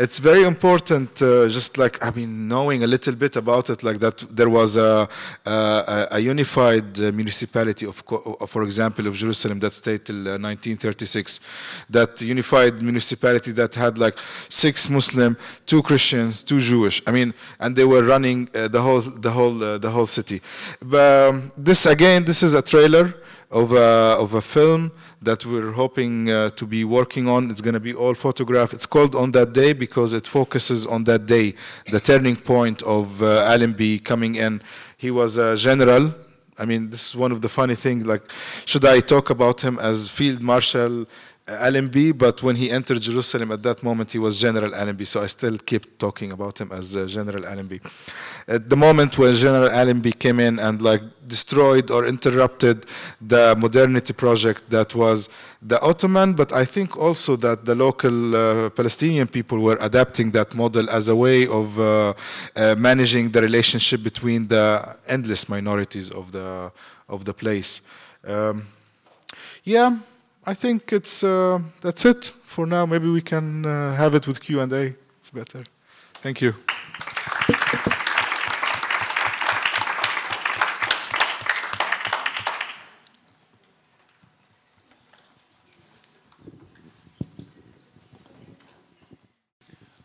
it's very important uh, just like i mean knowing a little bit about it like that there was a, a, a unified uh, municipality of uh, for example of jerusalem that stayed till uh, 1936 that unified municipality that had like six muslim two christians two jewish. I mean and they were running uh, the whole the whole uh, the whole city. But um, this again this is a trailer of a, of a film that we're hoping uh, to be working on. It's going to be all photograph. It's called On That Day because it focuses on that day, the turning point of uh, Allenby coming in. He was a general. I mean, this is one of the funny things. Like, should I talk about him as Field Marshal Allenby? But when he entered Jerusalem at that moment, he was General Allenby. So I still keep talking about him as uh, General Allenby. At the moment when General Allenby came in and like destroyed or interrupted the modernity project that was the Ottoman, but I think also that the local uh, Palestinian people were adapting that model as a way of uh, uh, managing the relationship between the endless minorities of the of the place. Um, yeah, I think it's uh, that's it for now. Maybe we can uh, have it with Q and A. It's better. Thank you.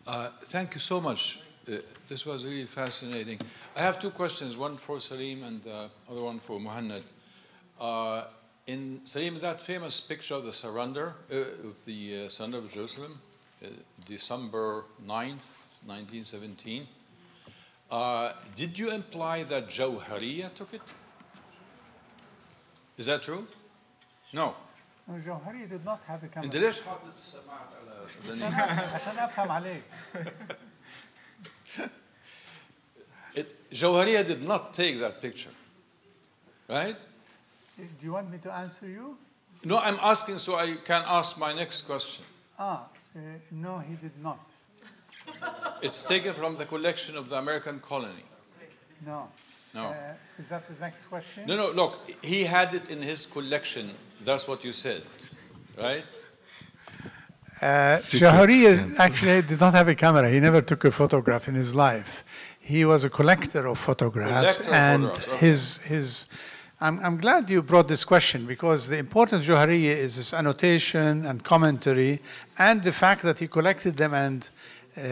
Uh, Thank you so much. Uh, This was really fascinating. I have two questions, one for Salim and the other one for Mohanad in same that famous picture of the surrender uh, of the uh, surrender of Jerusalem, uh, December 9th, 1917. Uh, did you imply that Jawhariyyeh took it? Is that true? No. No, Jawhariyyeh did not have a camera. ليش حاطط السماعة Jawhariyyeh did not take that picture, right? Do you want me to answer you? No, I'm asking so I can ask my next question. Ah, uh, no, he did not. It's taken from the collection of the American colony. No. No. Uh, is that the next question? No, no, look, he had it in his collection. That's what you said, right? Uh, Secret Jahari scans. actually did not have a camera. He never took a photograph in his life. He was a collector of photographs, Collector of and photographs, okay. his his. I'm, I'm glad you brought this question because the importance of Jawhariyyeh is his annotation and commentary, and the fact that he collected them and uh, uh,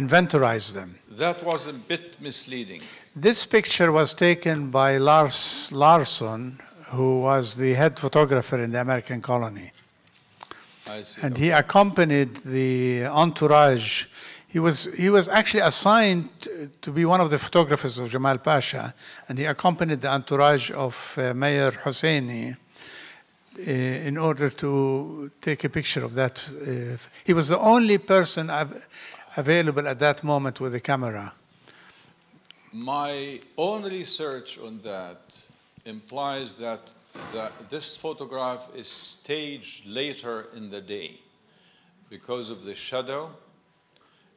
inventorized them. That was a bit misleading. This picture was taken by Lars Larson, who was the head photographer in the American colony. I see. And he accompanied the entourage. He was, he was actually assigned to be one of the photographers of Jamal Pasha, and he accompanied the entourage of uh, Mayor Husseini uh, in order to take a picture of that. Uh, he was the only person av- available at that moment with a camera. My own research on that implies that the, this photograph is staged later in the day because of the shadow,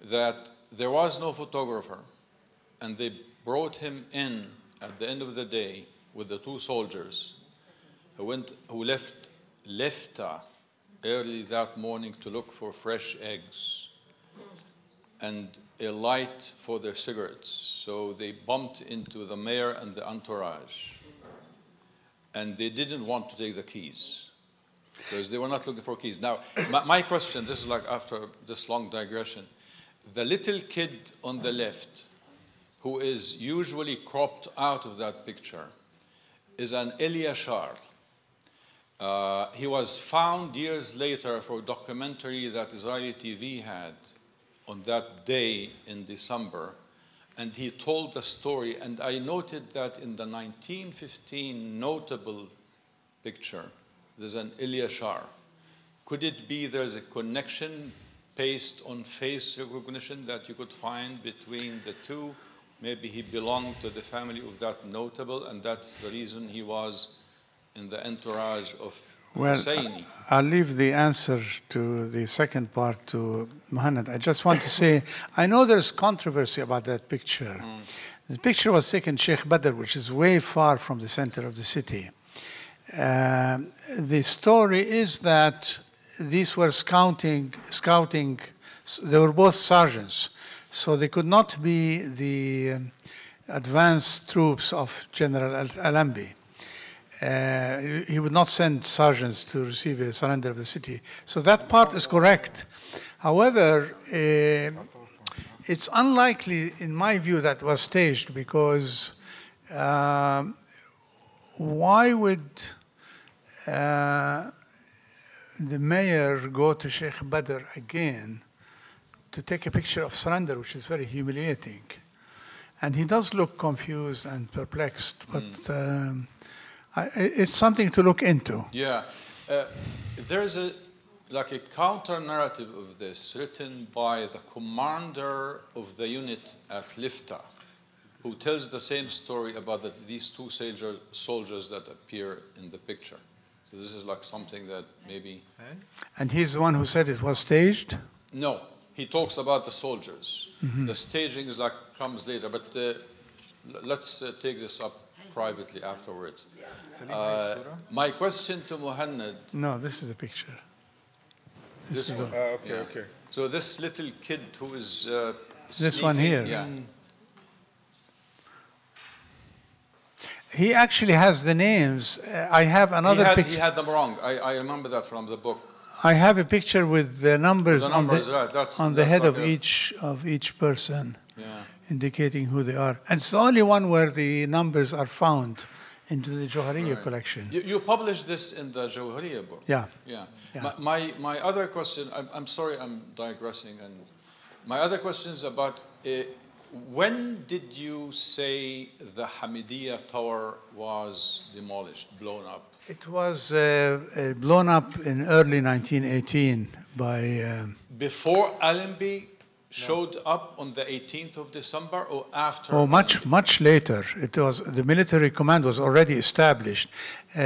that there was no photographer, and they brought him in at the end of the day with the two soldiers who, went, who left Lifta early that morning to look for fresh eggs and a light for their cigarettes. So they bumped into the mayor and the entourage. And they didn't want to take the keys because they were not looking for keys. Now, my, my question this is like after this long digression the little kid on the left who is usually cropped out of that picture, is an Eliashar. Uh, he was found years later for a documentary that Israeli TV had on that day in December, and he told the story. And I noted that in the 1915 notable picture, there's an Eliashar. Could it be there's a connection based on face recognition that you could find between the two? Maybe he belonged to the family of that notable, and that's the reason he was in the entourage of Well, Husseini. I'll leave the answer to the second part to Mohanad. I just want to say, I know there's controversy about that picture. The picture was taken Sheikh Badr, which is way far from the center of the city. Um, the story is that these were scouting, scouting, they were both sergeants, so they could not be the advanced troops of General Al- Allenby. Uh, he- would not send sergeants to receive a surrender of the city. So that part is correct. However, uh, it's unlikely, in my view, that was staged because um, why would uh, the mayor go to Sheikh Badr again to take a picture of surrender, which is very humiliating? And he does look confused and perplexed, but um, I, it's something to look into. Yeah, uh, there's a like a counter narrative of this written by the commander of the unit at Lifta, who tells the same story about the, these two soldier, soldiers that appear in the picture. So this is like something that maybe And he's the one who said it was staged. no. He talks about the soldiers. The staging is like comes later, but uh, let's uh, take this up privately afterwards. Uh, my question to Mohanad No, this is a picture. This is one. the- okay, Yeah. okay. So this little kid who is uh, This one here. Yeah. He actually has the names. Uh, I have another had, he had them wrong. I, I remember that from the book. I have a picture with the numbers, The numbers, on the, right, that's- on the that's head like of a- each of each person, Yeah. indicating who they are. And it's the only one where the numbers are found into the Jawhariyyeh Right. collection. You, you published this in the Jawhariyyeh book. Yeah. Yeah. Yeah. My, my, my other question, I'm, I'm sorry I'm digressing, and my other question is about uh, when did you say the Hamidiyya Tower was demolished, blown up? It was uh, uh, blown up in early 1918 by. Um, Before Allenby showed up on the 18th of December or after? Oh, much, Allenby? much later. It was the military command was already established. Uh,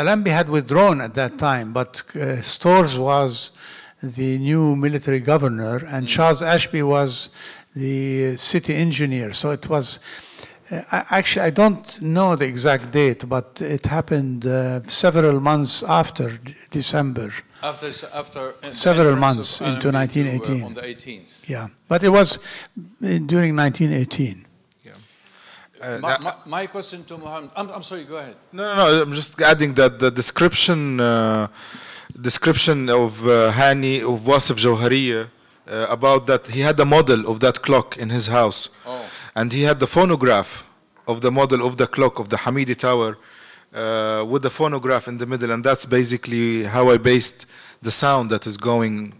Allenby had withdrawn at that time, but uh, Storrs was the new military governor, and Charles Ashbee was the city engineer. So it was. Uh, actually, I don't know the exact date, but it happened uh, several months after December. After, after Several months of into Allenby to, uh, 1918. on the 18th. Yeah, but it was uh, during 1918. Uh, My, my, my question to Mohanad, I'm, I'm sorry, go ahead. No, no, no. I'm just adding that the description, uh, description of uh, Hani of Wasif Jawhariyyeh uh, about that he had a model of that clock in his house, Oh. and he had the phonograph of the model of the clock of the Hamidi Tower uh, with the phonograph in the middle, and that's basically how I based the sound that is going.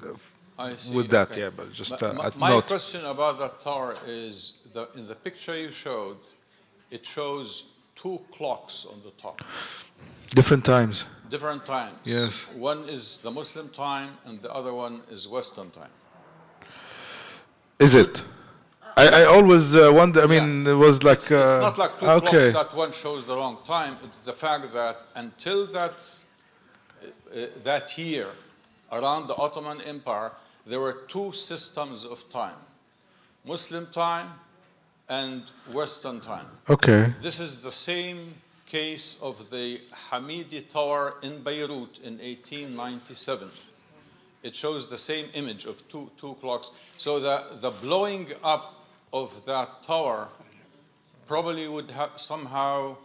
See. With that, okay. yeah, but just, My- uh, my note. question about that tower is the, in the picture you showed, it shows two clocks on the top, Different times. different times. Yes. One is the Muslim time, and the other one is Western time. Is it? I, I always uh, wonder. I mean, it was like. It's, it's uh, not like two okay. clocks that one shows the wrong time. It's the fact that until that uh, uh, that year, around the Ottoman Empire, there were two systems of time: Muslim time and Western time. Okay. This is the same case of the Hamidi Tower in Beirut in 1897. It shows the same image of two, two clocks. So the, the blowing up of that tower probably would have somehow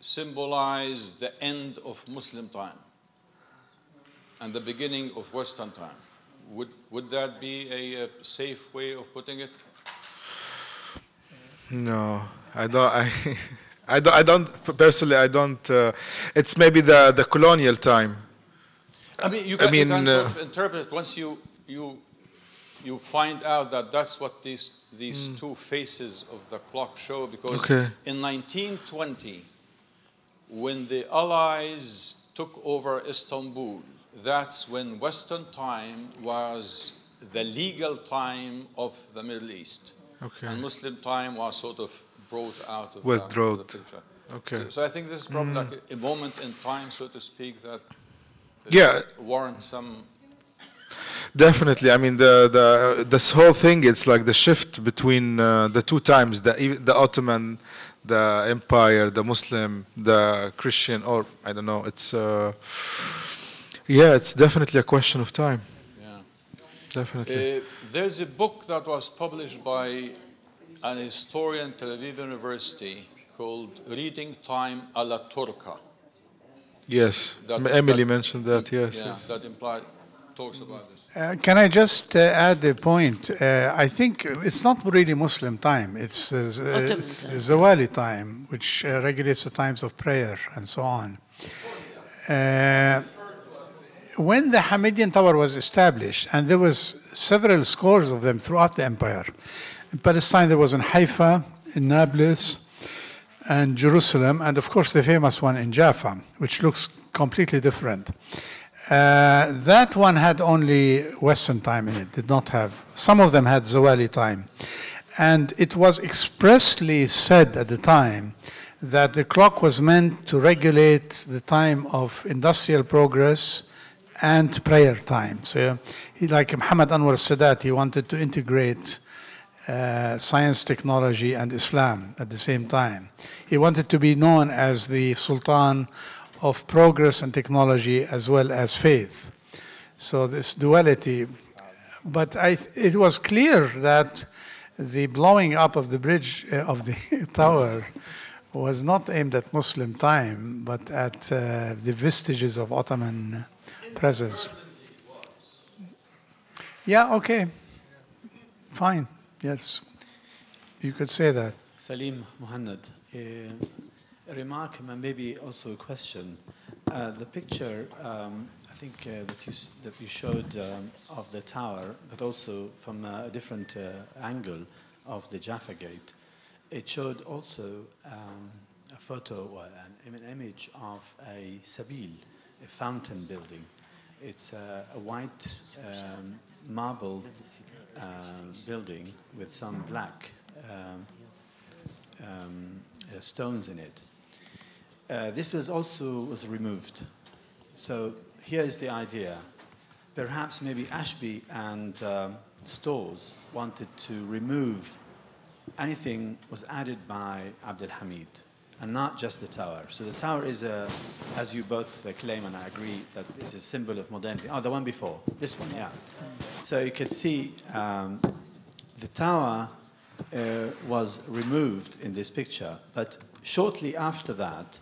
symbolize the end of Muslim time and the beginning of Western time. Would, would that be a, uh safe way of putting it? No, I don't. I, (laughs) I don't. I don't personally. I don't. Uh, it's maybe the the colonial time. I mean, you I can, you can uh, sort of interpret once you you you find out that that's what these these two faces of the clock show. Because Okay. in 1920, when the Allies took over Istanbul, that's when Western time was the legal time of the Middle East, Okay. and Muslim time was sort of brought out of the- Withdrawn. the picture. Okay. So, so I think this is probably like a, a moment in time, so to speak, that Yeah. warrants some Definitely. I mean, the the this whole thing. It's like the shift between uh, the two times: the the Ottoman, the Empire, the Muslim, the Christian, or I don't know. It's uh, yeah. It's definitely a question of time. Yeah. Definitely. Uh, there's a book that was published by an historian at Tel Aviv University called Reading Time a la Turca. Yes. that- Emily that- mentioned that. Yes. Yeah, yes. that implied talks about this. Uh, can I just uh, add a point? Uh, I think it's not really Muslim time. It's uh, z- uh, Ottoman it's. Zawali time, which uh, regulates the times of prayer and so on. Uh, when the Hamidian Tower was established, and there was several scores of them throughout the empire. In Palestine, there was in Haifa, in Nablus, and Jerusalem, and of course the famous one in Jaffa, which looks completely different. Uh, that one had only Western time in it, did not have. Some of them had Zawali time. And it was expressly said at the time that the clock was meant to regulate the time of industrial progress and prayer time. So, he, like Muhammad Anwar Sadat, he wanted to integrate uh, science, technology, and Islam at the same time. He wanted to be known as the Sultan of progress and technology as well as faith. So this duality, but I, it was clear that the blowing up of the bridge uh, of the (laughs) tower was not aimed at Muslim time, but at uh, the vestiges of Ottoman presence. Yeah, okay. Fine. Yes. You could say that. Salim Mohanad, a remark and maybe also a question. Uh, the picture, um, I think uh, that you that you showed um, of the tower, but also from a different uh, angle of the Jaffa Gate, it showed also um, a photo, or an, an image of a sabil, a fountain building. It's a white um, marble building with some black um, um, uh, stones in it. Uh, this was also was removed. So here is the idea. Perhaps maybe Ashbee and um, Storrs wanted to remove anything was added by Abdul Hamid and not just the tower. So the tower is a, as you both uh, claim, and I agree, that this is a symbol of modernity. Oh, the one before, this one, yeah. So you could see um, the tower uh, was removed in this picture, but shortly after that,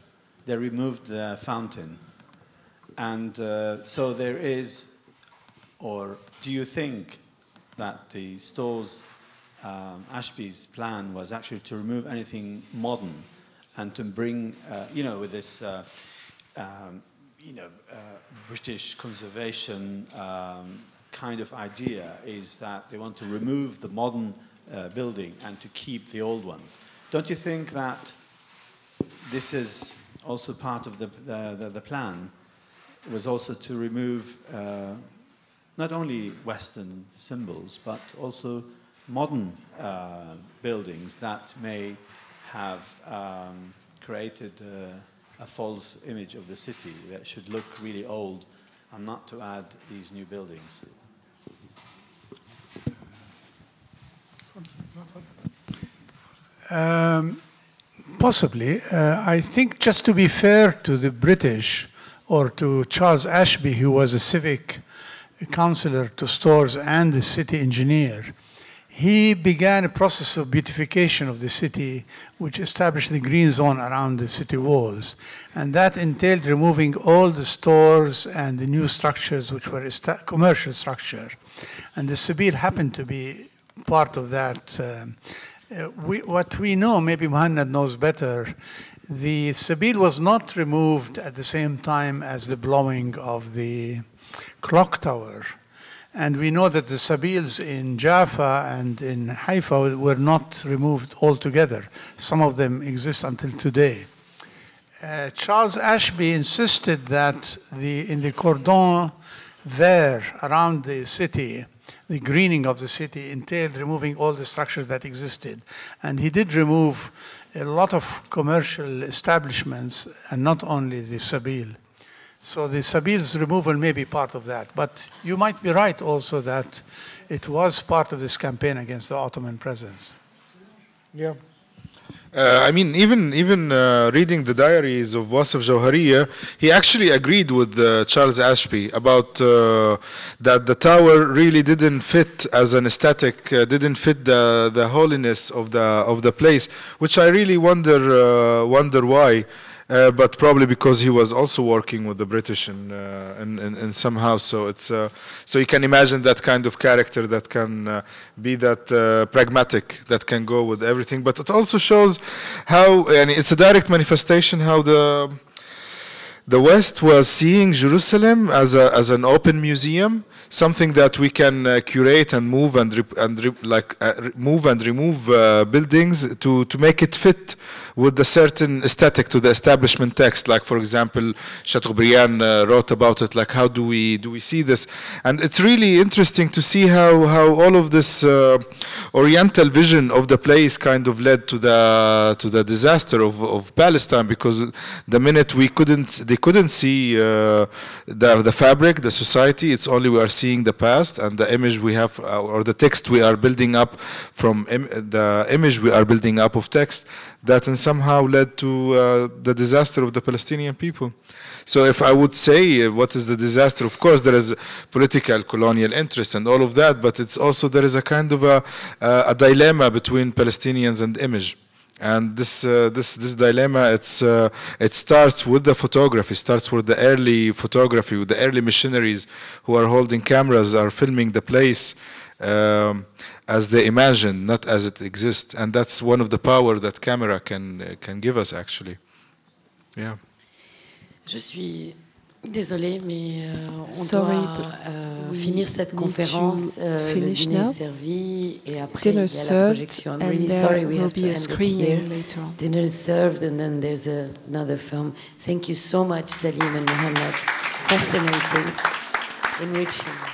they removed the fountain. And uh, so there is, or do you think that the Storrs' um, Ashbee's plan was actually to remove anything modern and to bring, uh, you know, with this, uh, um, you know, uh, British conservation um, kind of idea is that they want to remove the modern uh, building and to keep the old ones. Don't you think that this is also part of the, the, the, plan? Was also to remove uh, not only Western symbols, but also modern uh, buildings that may have um, created uh, a false image of the city that should look really old and not to add these new buildings. Um, possibly. Uh, I think just to be fair to the British or to Charles Ashbee, who was a civic councillor to Storrs and the city engineer, he began a process of beautification of the city, which established the green zone around the city walls. And that entailed removing all the stores and the new structures, which were commercial structure. And the Sabil happened to be part of that um, Uh, we, what we know, maybe Mohanad knows better, the Sabil was not removed at the same time as the blowing of the clock tower. And we know that the Sabils in Jaffa and in Haifa were not removed altogether. Some of them exist until today. Uh, Charles Ashbee insisted that the, in the cordon vert around the city, the greening of the city entailed removing all the structures that existed. And he did remove a lot of commercial establishments and not only the Sabil. So the Sabil's removal may be part of that. But you might be right also that it was part of this campaign against the Ottoman presence. Yeah. Uh, I mean, even even uh, reading the diaries of Wasif Jawhariyyeh, he actually agreed with uh, Charles Ashbee about uh, that the tower really didn't fit as an aesthetic, uh, didn't fit the the holiness of the of the place, which I really wonder uh, wonder why. Uh, but probably because he was also working with the British in, uh, in, in, in, somehow. So it's uh, so you can imagine that kind of character that can uh, be that uh, pragmatic, that can go with everything. But it also shows how, and it's a direct manifestation how the the West was seeing Jerusalem as a as an open museum something that we can uh, curate and move and and like uh, move and remove uh, buildings to to make it fit with a certain aesthetic to the establishment text. Like for example, Chateaubriand uh, wrote about it. Like how do we do we see this? And it's really interesting to see how how all of this uh, Oriental vision of the place kind of led to the to the disaster of of Palestine because the minute we couldn't they couldn't see uh, the the fabric, the society. It's only we are seeing the past and the image we have uh, or the text we are building up from Im the image we are building up of text that in somehow led to uh, the disaster of the Palestinian people. So if I would say uh, what is the disaster, of course there is political colonial interest and all of that, but it's also there is a kind of a, uh, a dilemma between Palestinians and image. And this, uh, this, this dilemma, it's, uh, it starts with the photography, starts with the early photography, with the early missionaries who are holding cameras, are filming the place. Um, as they imagine, not as it exists. And that's one of the power that camera can, can give us actually. Yeah. Je suis désolée, mais euh, on Sorry, doit euh, finir cette conférence. Euh, le dîner est servi et après il y a la projection. I'm really sorry we have to end it here. Dinner is served and then there's a, another film. Thank you so much, Salim and Mohammed. Fascinating, enriching.